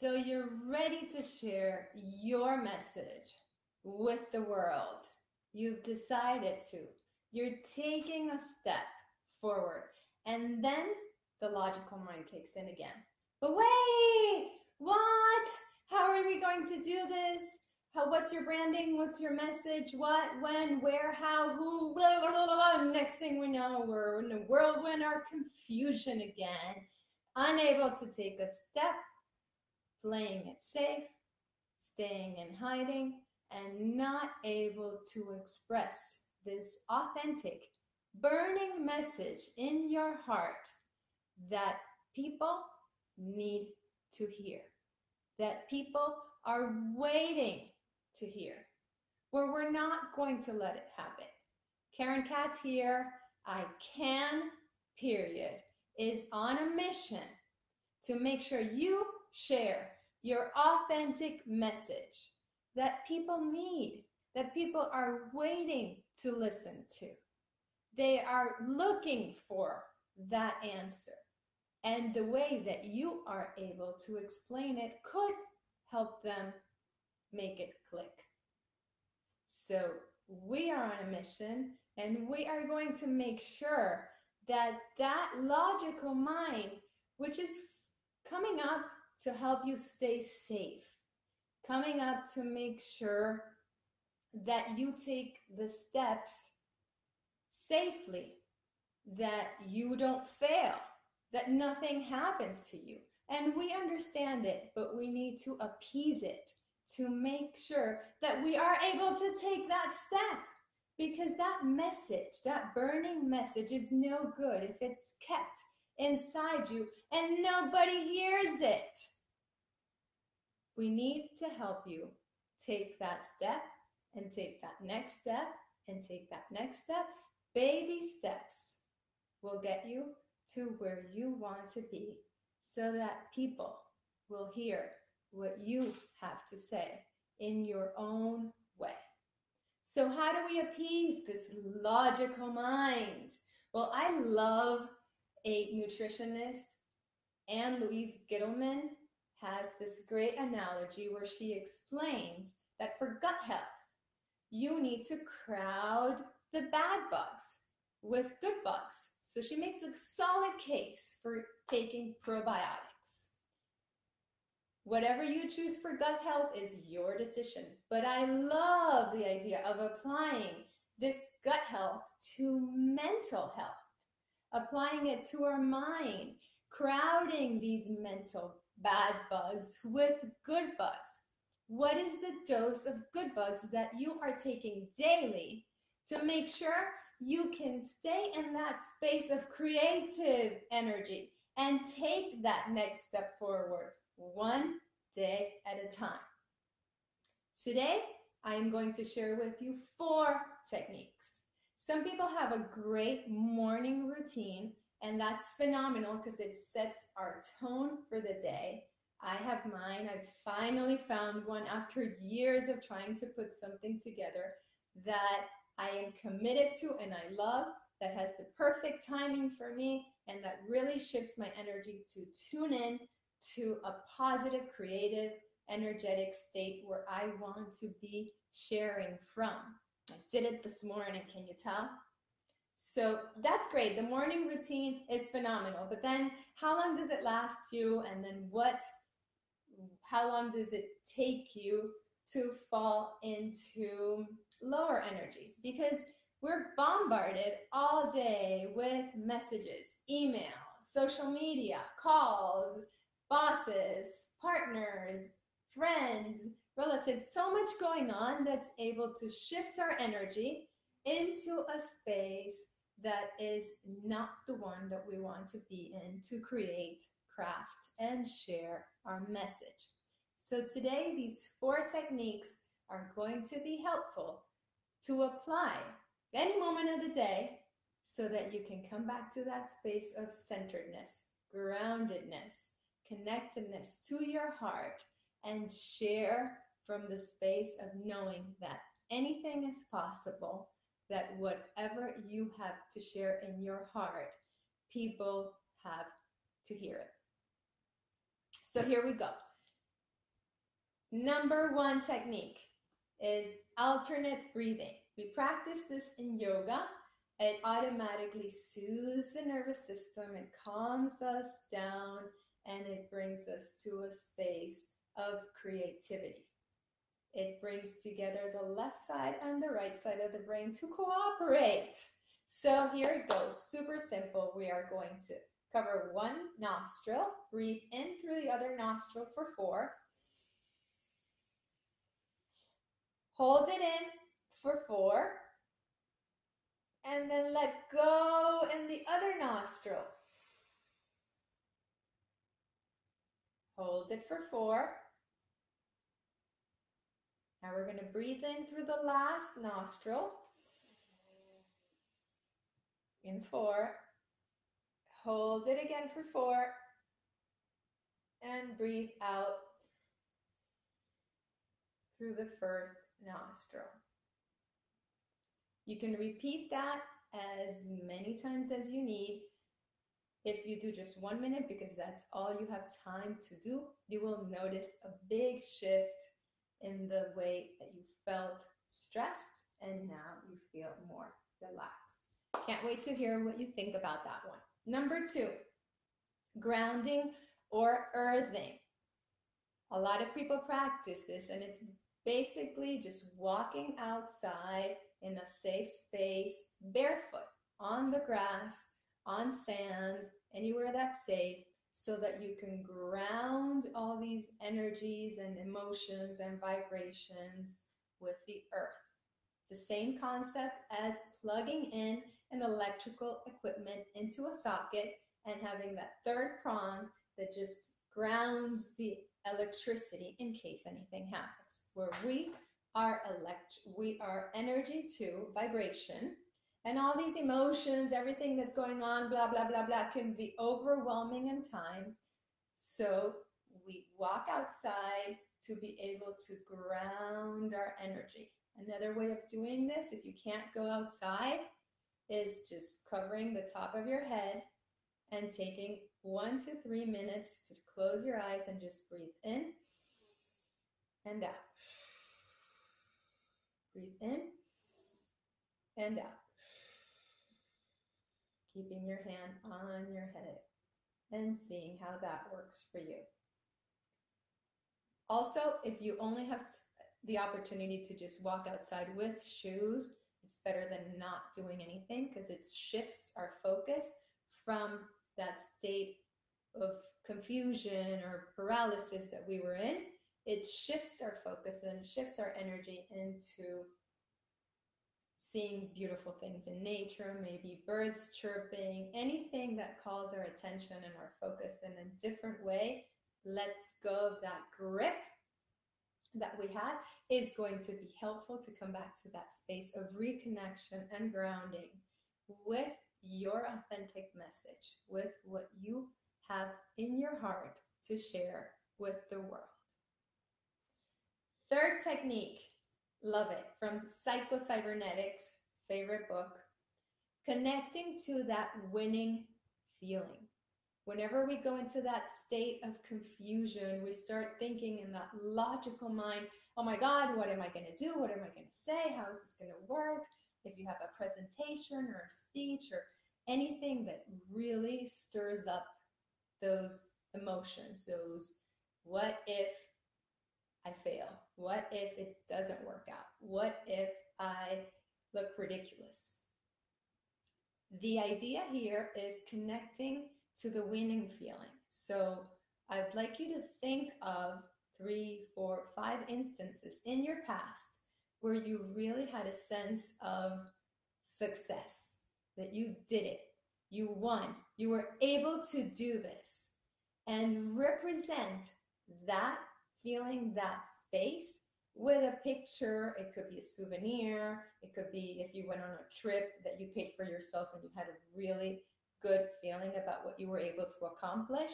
So you're ready to share your message with the world. You've decided to. You're taking a step forward. And then the logical mind kicks in again. But wait, what? How are we going to do this? How, what's your branding? What's your message? What, when, where, how, who? Blah, blah, blah, Next thing we know, we're in a whirlwind of confusion again, unable to take a step, playing it safe, staying in hiding, and not able to express this authentic, burning message in your heart that people need to hear, that people are waiting to hear, where we're not going to let it happen. Karen Katz here, I can, period, is on a mission to make sure you share your authentic message that people need, that people are waiting to listen to. They are looking for that answer. And the way that you are able to explain it could help them make it click. So we are on a mission and we are going to make sure that that logical mind, which is coming up to help you stay safe, coming up to make sure that you take the steps safely, that you don't fail, that nothing happens to you. And we understand it, but we need to appease it to make sure that we are able to take that step. Because that message, that burning message, is no good if it's kept inside you and nobody hears it. We need to help you take that step and take that next step and take that next step. Baby steps will get you to where you want to be so that people will hear what you have to say in your own way. So, how do we appease this logical mind? Well, I love a nutritionist, Ann Louise Gittleman, has this great analogy where she explains that for gut health, you need to crowd the bad bugs with good bugs. So she makes a solid case for taking probiotics. Whatever you choose for gut health is your decision. But I love the idea of applying this gut health to mental health, applying it to our mind, crowding these mental bad bugs with good bugs. What is the dose of good bugs that you are taking daily to make sure you can stay in that space of creative energy and take that next step forward? One day at a time. Today, I am going to share with you four techniques. Some people have a great morning routine, and that's phenomenal because it sets our tone for the day. I have mine. I've finally found one after years of trying to put something together that I am committed to and I love, that has the perfect timing for me, and that really shifts my energy to tune in to a positive, creative, energetic state where I want to be sharing from. I did it this morning, can you tell? So that's great. The morning routine is phenomenal. But then how long does it last you? And then what, how long does it take you to fall into lower energies? Because we're bombarded all day with messages, emails, social media, calls, bosses, partners, friends, relatives, so much going on that's able to shift our energy into a space that is not the one that we want to be in to create, craft, and share our message. So today, these four techniques are going to be helpful to apply any moment of the day so that you can come back to that space of centeredness, groundedness, connectedness to your heart and share from the space of knowing that anything is possible, that whatever you have to share in your heart, people have to hear it. So here we go. number one technique is alternate breathing. We practice this in yoga. It automatically soothes the nervous system, it calms us down, and it brings us to a space of creativity. It brings together the left side and the right side of the brain to cooperate. So here it goes, super simple. We are going to cover one nostril, breathe in through the other nostril for four. Hold it in for four. And then let go in the other nostril. Hold it for four. Now we're going to breathe in through the last nostril. In four. Hold it again for four. And breathe out through the first nostril. You can repeat that as many times as you need. If you do just one minute, because that's all you have time to do, you will notice a big shift in the way that you felt stressed and now you feel more relaxed. Can't wait to hear what you think about that one. Number two, grounding or earthing. A lot of people practice this, and it's basically just walking outside in a safe space, barefoot, on the grass, on sand, so that you can ground all these energies and emotions and vibrations with the earth. It's the same concept as plugging in an electrical equipment into a socket and having that third prong that just grounds the electricity in case anything happens. Where we are elect we are energy to vibration and all these emotions, everything that's going on, blah, blah, blah, blah, can be overwhelming in time. So we walk outside to be able to ground our energy. Another way of doing this, if you can't go outside, is just covering the top of your head and taking one to three minutes to close your eyes and just breathe in and out. Breathe in and out keeping your hand on your head and seeing how that works for you. Also, if you only have the opportunity to just walk outside with shoes, it's better than not doing anything because it shifts our focus from that state of confusion or paralysis that we were in. It shifts our focus and shifts our energy into seeing beautiful things in nature, maybe birds chirping, anything that calls our attention and our focus in a different way, let's go of that grip that we had, is going to be helpful to come back to that space of reconnection and grounding with your authentic message, with what you have in your heart to share with the world. Third technique Love it. From Psycho Cybernetics, favorite book. Connecting to that winning feeling. Whenever we go into that state of confusion, we start thinking in that logical mind, oh my God, what am I going to do? What am I going to say? How is this going to work? If you have a presentation or a speech or anything that really stirs up those emotions, those what if I fail? What if it doesn't work out? What if I look ridiculous? The idea here is connecting to the winning feeling. So I'd like you to think of three, four, five instances in your past where you really had a sense of success, that you did it, you won, you were able to do this, and represent that feeling that space with a picture. It could be a souvenir. It could be if you went on a trip that you paid for yourself and you had a really good feeling about what you were able to accomplish.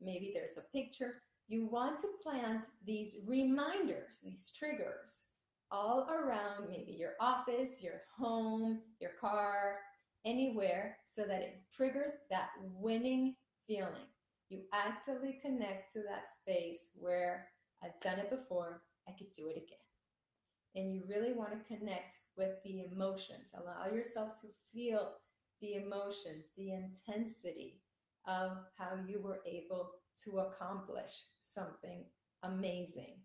Maybe there's a picture. You want to plant these reminders, these triggers all around maybe your office, your home, your car, anywhere, so that it triggers that winning feeling. You actively connect to that space where I've done it before, I could do it again. And you really want to connect with the emotions. Allow yourself to feel the emotions, the intensity of how you were able to accomplish something amazing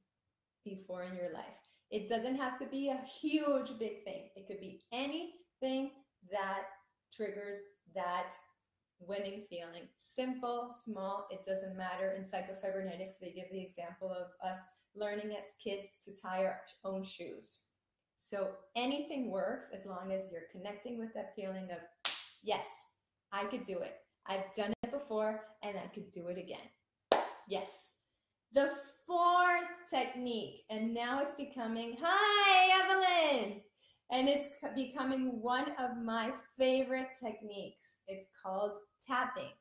before in your life. It doesn't have to be a huge, big thing. It could be anything that triggers that winning feeling. Simple, small, it doesn't matter. In psychocybernetics, they give the example of us learning as kids to tie our own shoes. So anything works as long as you're connecting with that feeling of, yes, I could do it. I've done it before and I could do it again. Yes. The fourth technique, and now it's becoming, hi, Evelyn! And it's becoming one of my favorite techniques. It's called tapping.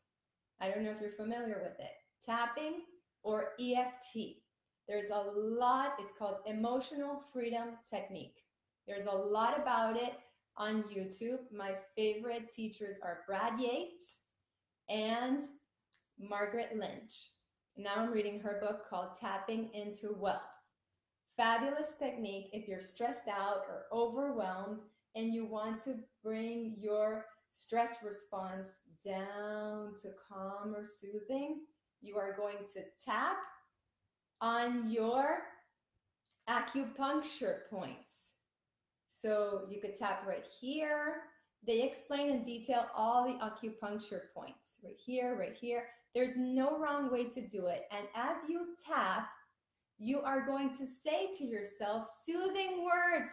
I don't know if you're familiar with it. Tapping or EFT. There's a lot, it's called Emotional Freedom Technique. There's a lot about it on YouTube. My favorite teachers are Brad Yates and Margaret Lynch. Now I'm reading her book called Tapping into Wealth. Fabulous technique if you're stressed out or overwhelmed and you want to bring your stress response down to calm or soothing. You are going to tap on your acupuncture points. So you could tap right here. They explain in detail all the acupuncture points right here, right here. There's no wrong way to do it. And as you tap, you are going to say to yourself soothing words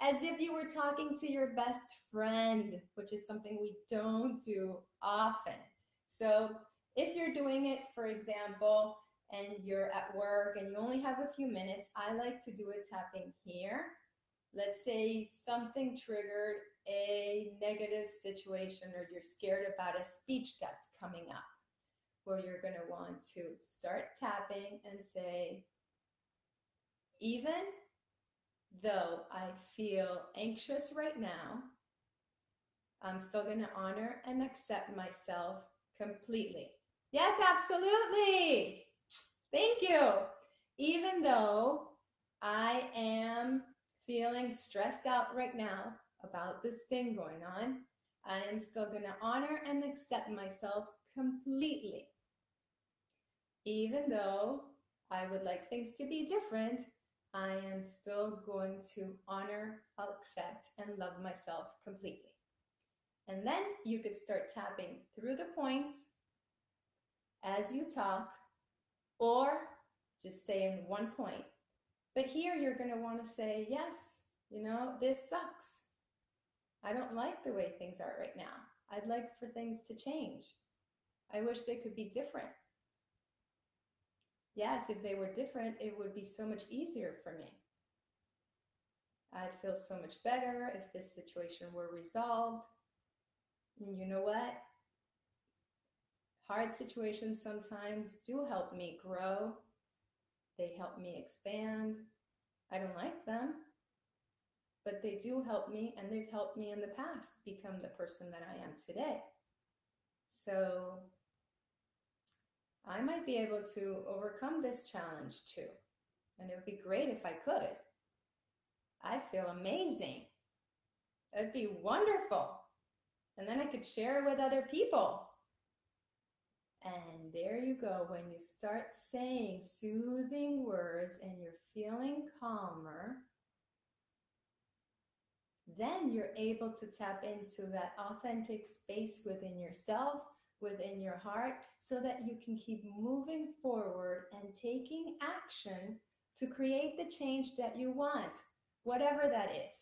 as if you were talking to your best friend, which is something we don't do often. So if you're doing it, for example, and you're at work and you only have a few minutes, I like to do a tapping here. Let's say something triggered a negative situation or you're scared about a speech that's coming up, where you're going to want to start tapping and say, even though I feel anxious right now, I'm still going to honor and accept myself completely. Yes, absolutely. Thank you. Even though I am feeling stressed out right now about this thing going on, I am still going to honor and accept myself completely. Even though I would like things to be different, I am still going to honor, I'll accept, and love myself completely. And then you could start tapping through the points as you talk, or just stay in one point. But here you're going to want to say, yes, you know, this sucks. I don't like the way things are right now. I'd like for things to change. I wish they could be different yes, if they were different, it would be so much easier for me. I'd feel so much better if this situation were resolved. And you know what? Hard situations sometimes do help me grow. They help me expand. I don't like them, but they do help me, and they've helped me in the past become the person that I am today. So I might be able to overcome this challenge too. And it would be great if I could. I'd feel amazing. That'd be wonderful. And then I could share it with other people. And there you go. When you start saying soothing words and you're feeling calmer, then you're able to tap into that authentic space within yourself within your heart so that you can keep moving forward and taking action to create the change that you want, whatever that is.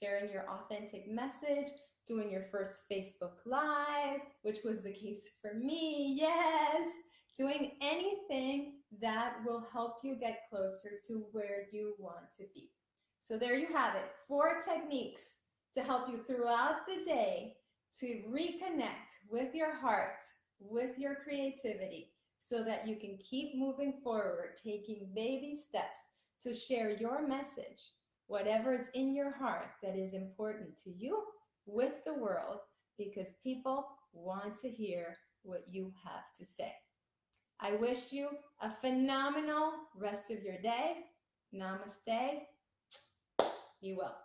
Sharing your authentic message, doing your first Facebook Live, which was the case for me, yes, doing anything that will help you get closer to where you want to be. So there you have it, four techniques to help you throughout the day to reconnect with your heart, with your creativity, so that you can keep moving forward, taking baby steps to share your message, whatever is in your heart that is important to you with the world, because people want to hear what you have to say. I wish you a phenomenal rest of your day. Namaste. You will.